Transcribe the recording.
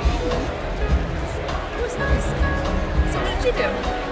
It was nice. So what did you do?